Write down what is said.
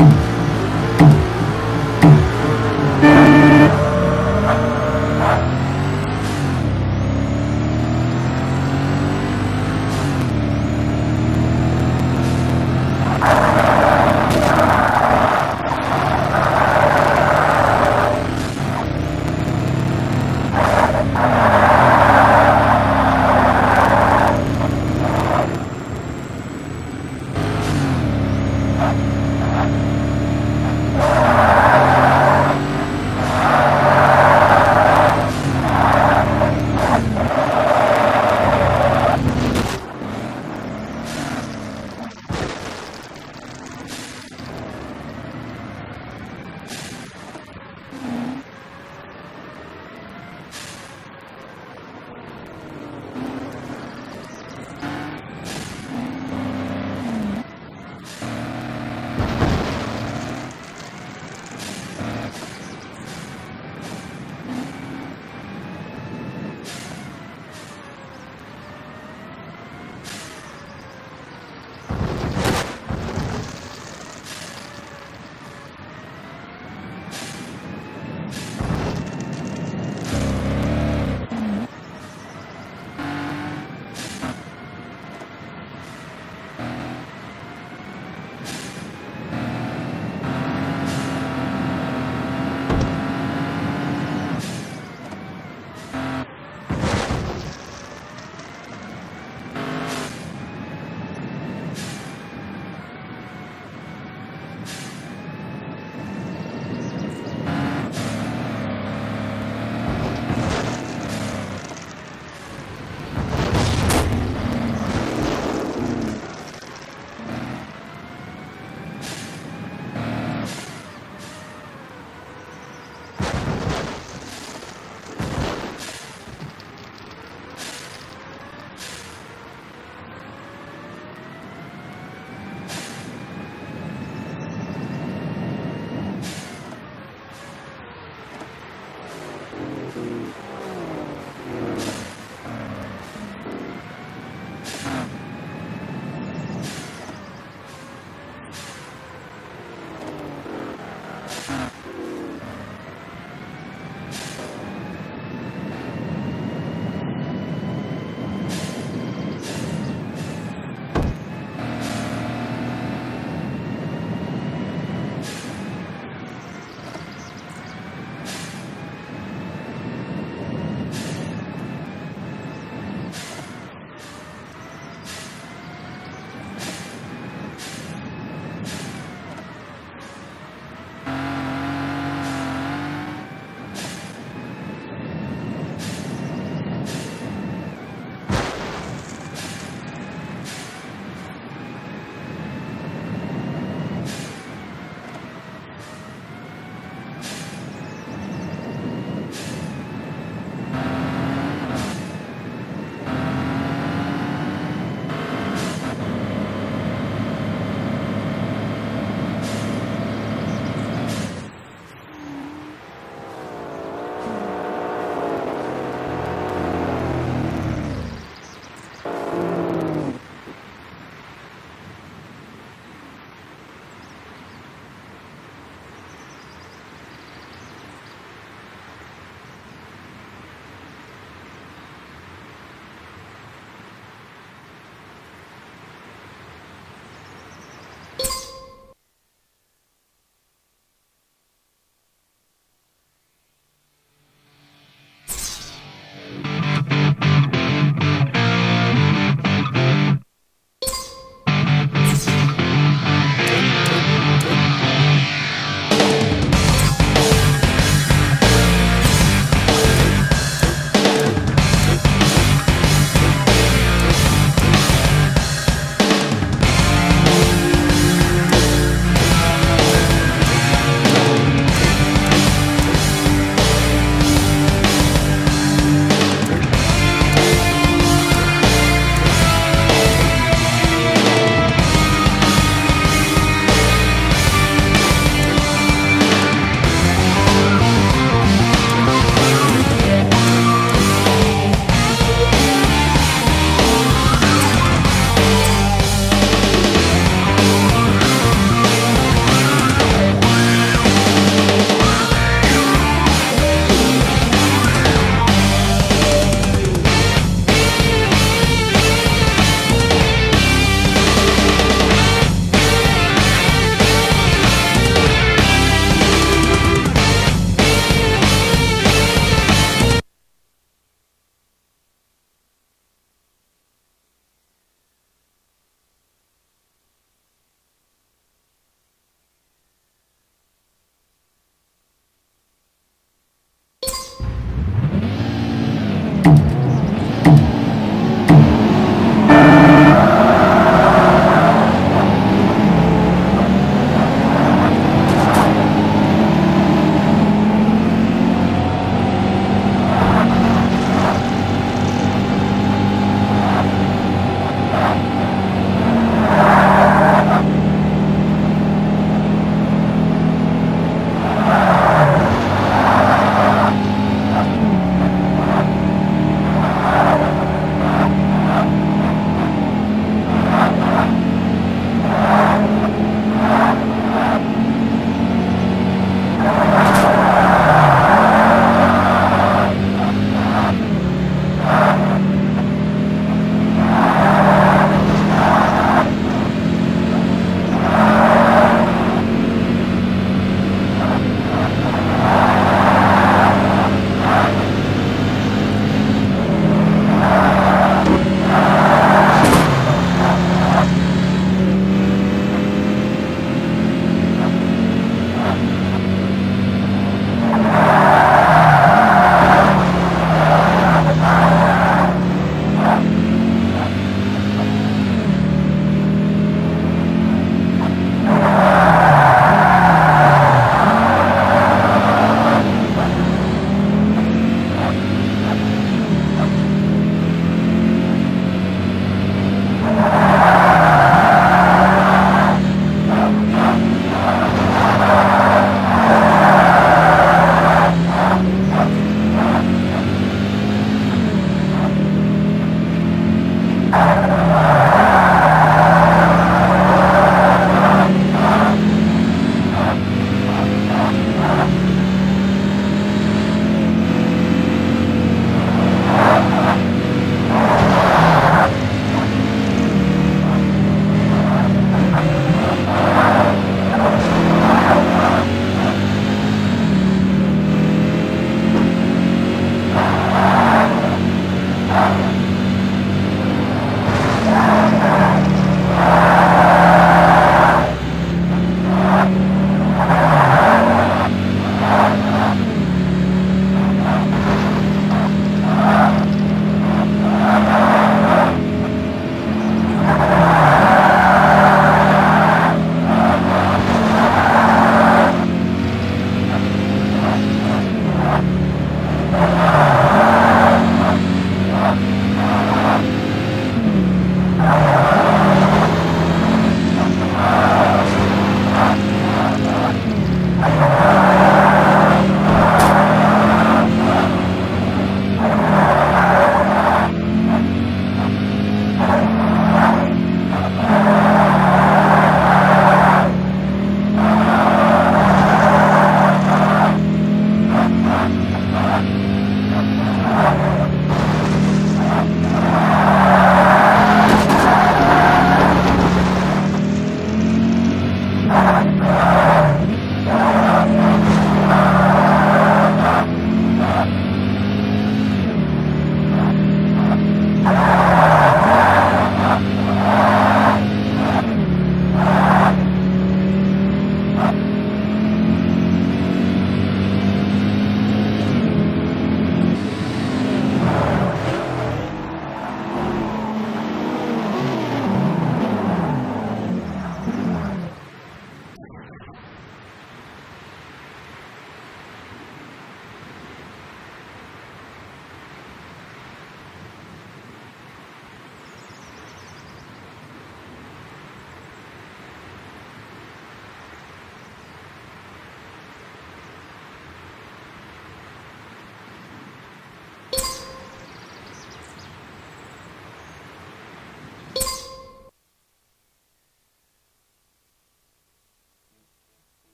you.